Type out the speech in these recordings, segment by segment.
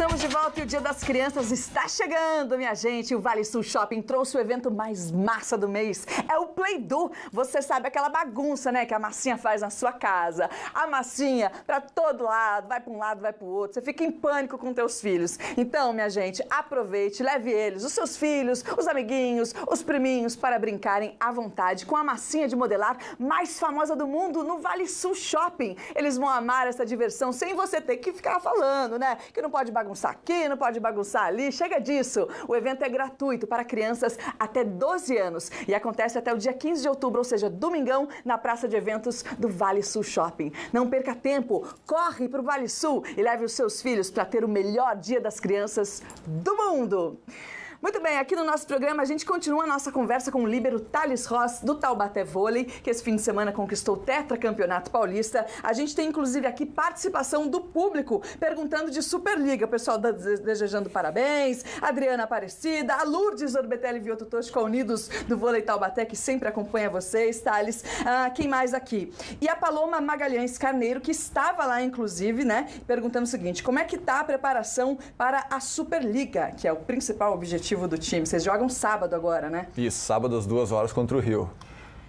Estamos de volta e o Dia das Crianças está chegando, minha gente. O Vale Sul Shopping trouxe o evento mais massa do mês. É o Play Do. Você sabe aquela bagunça, né, que a massinha faz na sua casa. A massinha para todo lado, vai para um lado, vai para o outro. Você fica em pânico com teus filhos. Então, minha gente, aproveite, leve eles, os seus filhos, os amiguinhos, os priminhos para brincarem à vontade com a massinha de modelar mais famosa do mundo no Vale Sul Shopping. Eles vão amar essa diversão sem você ter que ficar falando, né? Que não pode bagunçar aqui, não pode bagunçar ali. Chega disso. O evento é gratuito para crianças até 12 anos e acontece até o dia 15 de outubro, ou seja, domingão, na praça de eventos do Vale Sul Shopping. Não perca tempo, corre para o Vale Sul e leve os seus filhos para ter o melhor dia das crianças do mundo. Muito bem, aqui no nosso programa a gente continua a nossa conversa com o líbero Thales Ross, do Taubaté Vôlei, que esse fim de semana conquistou o tetracampeonato paulista. A gente tem inclusive aqui participação do público, perguntando de Superliga. O pessoal desejando parabéns, Adriana Aparecida, a Lourdes Orbetelli Vioto Tosco, Unidos do Vôlei Taubaté, que sempre acompanha vocês, Thales. Ah, quem mais aqui? E a Paloma Magalhães Carneiro, que estava lá, inclusive, né, perguntando o seguinte, como é que tá a preparação para a Superliga, que é o principal objetivo do time? Vocês jogam sábado agora, né? Isso, sábado às duas horas contra o Rio.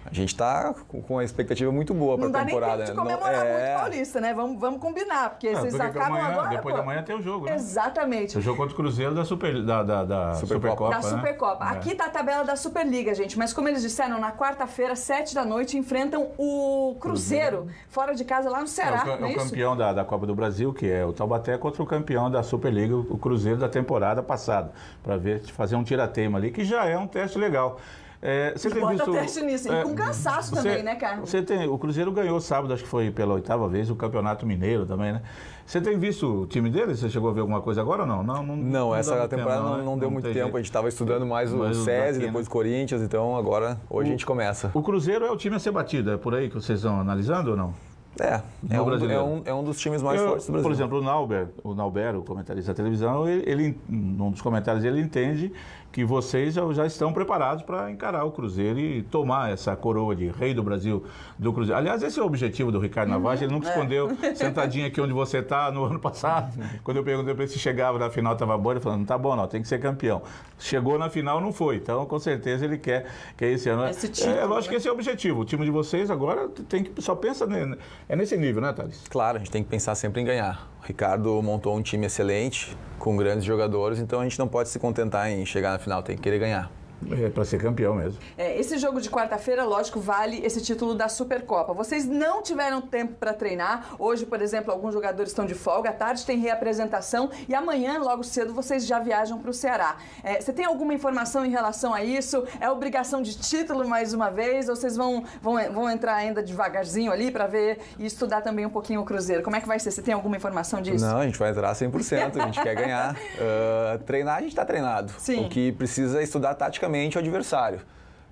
A gente está com uma expectativa muito boa para a temporada. Não dá nem tempo de comemorar não, é... muito Paulista, né? Vamos, vamos combinar, porque é, vocês porque acabam amanhã, agora... Depois pô. da manhã tem o jogo, né? Exatamente. O jogo contra o Cruzeiro da, Super, da, da, da Supercopa. Da Supercopa. Né? Aqui está a tabela da Superliga, gente. Mas como eles disseram, na quarta-feira, sete da noite, enfrentam o Cruzeiro, Cruzeiro. fora de casa, lá no Ceará. É, o, é o campeão da, da Copa do Brasil, que é o Taubaté, contra o campeão da Superliga, o Cruzeiro da temporada passada. Para ver, fazer um tirateima ali, que já é um teste legal. É, você tem visto, teste nisso, é, com cansaço você, também, né, cara? Você tem, o Cruzeiro ganhou sábado, acho que foi pela oitava vez, o Campeonato Mineiro também, né? Você tem visto o time dele? Você chegou a ver alguma coisa agora ou não? Não, não, não essa temporada tempo, não, não, deu não muito tempo. Jeito. A gente estava estudando mais o SESI, depois o Corinthians, então agora, hoje o, a gente começa. O Cruzeiro é o time a ser batido, é por aí que vocês estão analisando ou não? É, é um, é, um, é um dos times mais eu, fortes do Brasil. Por exemplo, o Nauber, o Nauber, o comentarista da televisão, ele, ele, num dos comentários ele entende que vocês já, já estão preparados para encarar o Cruzeiro e tomar essa coroa de rei do Brasil do Cruzeiro. Aliás, esse é o objetivo do Ricardo uhum. Navaja, ele nunca é. escondeu, sentadinho aqui onde você está no ano passado, quando eu perguntei para ele se chegava na final, estava bom, ele falando, tá bom, não, tem que ser campeão. Chegou na final, não foi, então com certeza ele quer que esse ano... Esse título, é, lógico né? que esse é o objetivo, o time de vocês agora tem que, só pensa, ne, é nesse nível, né, Thales? Claro, a gente tem que pensar sempre em ganhar. O Ricardo montou um time excelente, com grandes jogadores, então a gente não pode se contentar em chegar na final, tem que querer ganhar. É para ser campeão mesmo. É, esse jogo de quarta-feira, lógico, vale esse título da Supercopa. Vocês não tiveram tempo para treinar. Hoje, por exemplo, alguns jogadores estão de folga. À tarde tem reapresentação e amanhã, logo cedo, vocês já viajam para o Ceará. É, você tem alguma informação em relação a isso? É obrigação de título mais uma vez? Ou vocês vão, vão, vão entrar ainda devagarzinho ali para ver e estudar também um pouquinho o Cruzeiro? Como é que vai ser? Você tem alguma informação disso? Não, a gente vai entrar 100%. A gente quer ganhar. Uh, treinar, a gente está treinado. Sim. O que precisa é estudar taticamente o adversário.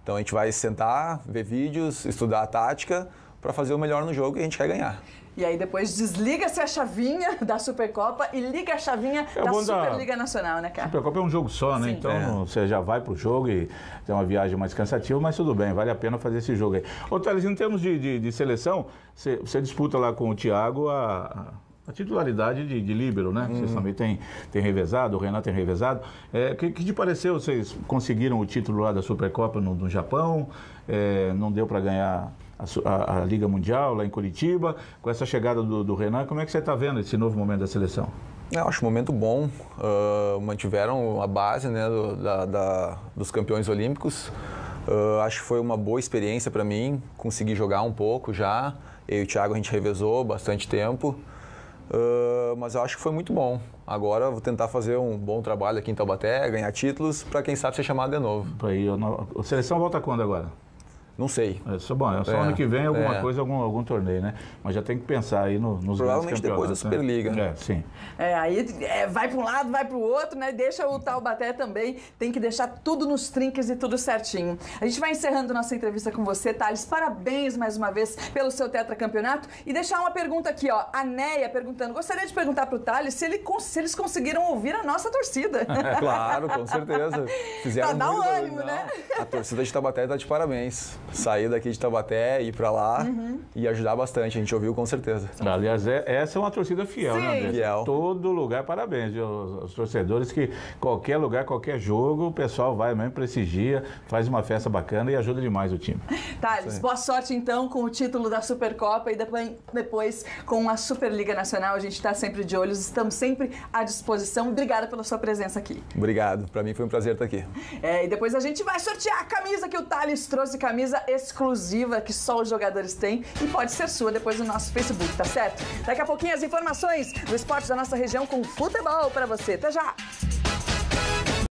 Então a gente vai sentar, ver vídeos, estudar a tática para fazer o melhor no jogo e a gente quer ganhar. E aí depois desliga-se a chavinha da Supercopa e liga a chavinha é da Superliga Nacional, né, cara? Supercopa é um jogo só, né? Sim. Então é. você já vai pro jogo e tem uma viagem mais cansativa, mas tudo bem, vale a pena fazer esse jogo aí. Ô, Thales, em termos de, de, de seleção, você, você disputa lá com o Thiago a a titularidade de, de líbero, né? Vocês uhum. também têm, têm revezado, o Renato tem revezado. É, que, que te pareceu? Vocês conseguiram o título lá da Supercopa no, no Japão, é, não deu para ganhar a, a, a, Liga Mundial lá em Curitiba. Com essa chegada do, do Renan, como é que você está vendo esse novo momento da seleção? Eu acho um momento bom. Uh, mantiveram a base né, do, da, da, dos campeões olímpicos. Uh, acho que foi uma boa experiência para mim. Consegui jogar um pouco já. Eu e o Thiago a gente revezou bastante tempo. Uh, mas eu acho que foi muito bom. Agora vou tentar fazer um bom trabalho aqui em Taubaté, ganhar títulos, para quem sabe ser chamado de novo. Aí, a seleção volta quando agora? Não sei. É só, bom, é só é, ano que vem alguma é. coisa, algum, algum torneio, né? Mas já tem que pensar aí no, nos Provavelmente depois da Superliga. Né? É, sim. É, aí é, vai para um lado, vai para o outro, né? Deixa o Taubaté também, tem que deixar tudo nos trinques e tudo certinho. A gente vai encerrando nossa entrevista com você, Thales. Parabéns mais uma vez pelo seu tetracampeonato. E deixar uma pergunta aqui, ó. A Neia perguntando, gostaria de perguntar para o Thales se, ele, se eles conseguiram ouvir a nossa torcida. claro, com certeza. Fizeram pra dar um ânimo, né? A torcida de Taubaté está de parabéns. Sair daqui de Taubaté, ir para lá uhum. e ajudar bastante. A gente ouviu com certeza. Aliás, é, essa é uma torcida fiel, né, Sim. né, André? Fiel. Todo lugar, parabéns. Os, os, torcedores que qualquer lugar, qualquer jogo, o pessoal vai mesmo, prestigia, faz uma festa bacana e ajuda demais o time. Thales, boa sorte então com o título da Supercopa e depois, depois com a Superliga Nacional. A gente está sempre de olhos, estamos sempre à disposição. Obrigada pela sua presença aqui. Obrigado, para mim foi um prazer estar aqui. É, e depois a gente vai sortear a camisa que o Thales trouxe, camisa exclusiva que só os jogadores têm e pode ser sua depois no nosso Facebook, tá certo? Daqui a pouquinho as informações do esporte da nossa região com futebol para você. Até já!